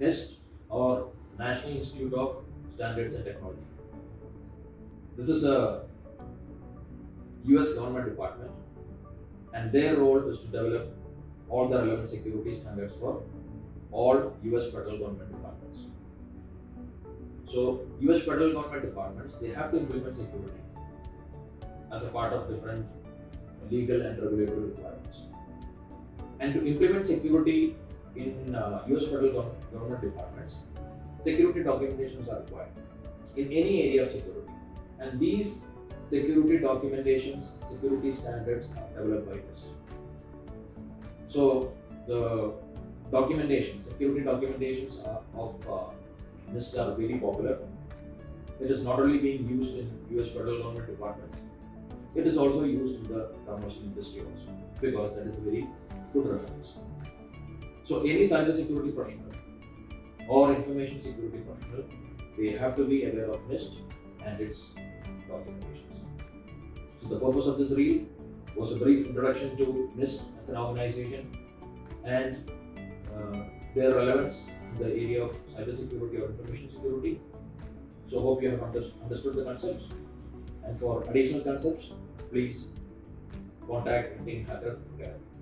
NIST or National Institute of Standards and Technology. This is a US government department and their role is to develop all the relevant security standards for all US federal government departments. So US federal government departments they have to implement security as a part of different legal and regulatory requirements. And to implement security uh, US federal government departments, security documentations are required in any area of security. And these security documentations, security standards are developed by NIST. So the documentation, security documentations of uh, are very popular. It is not only being used in US federal government departments, it is also used in the commercial industry also because that is a very good reference. So any cyber security professional or information security professional, they have to be aware of NIST and its documentations. So the purpose of this reel was a brief introduction to NIST as an organization and uh, their relevance in the area of cybersecurity or information security. So hope you have under- understood the concepts. And for additional concepts, please contact RedTeam Hacker Academy.